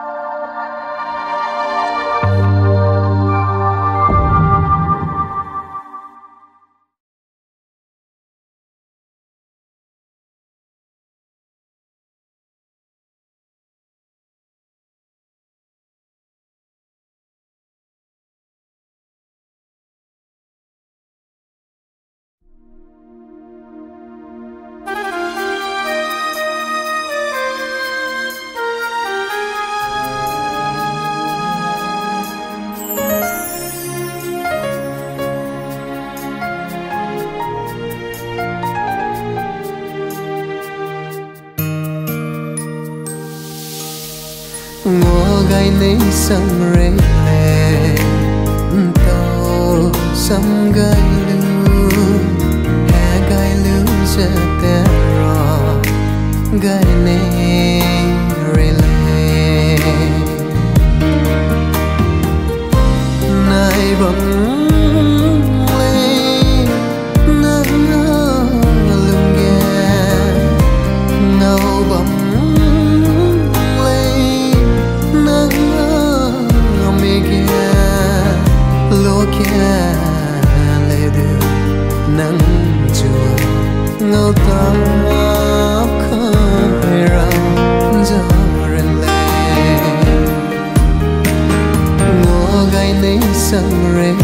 Música gai ní sang rê lè tàu sang gai lưu. Hè gai lưu sẽ té rò. Gai ní ní sân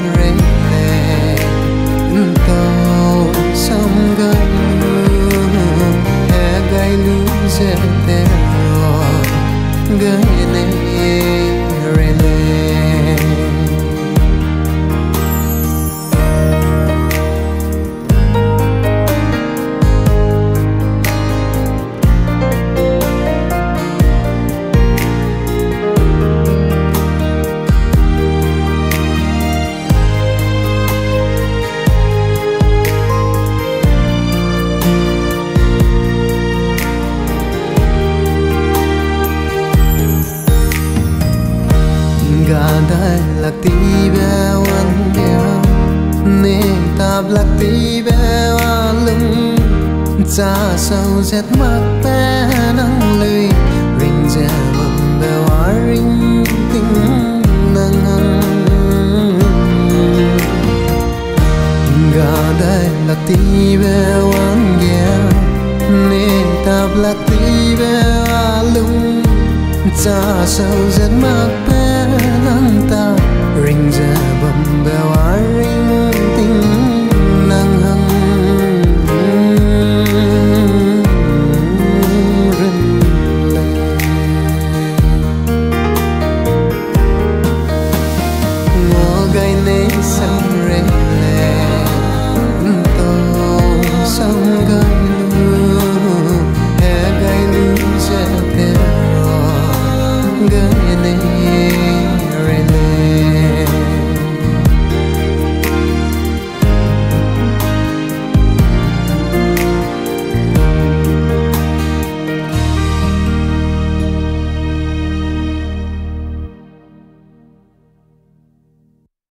gadai lakti bewan gya ne tab lakti bewalum cha sâu zet mak pe nang lui ring ja bam bewaring ting nang gadai lakti bewan gya ne tab lakti bewalum cha sâu zet mak pe Things. up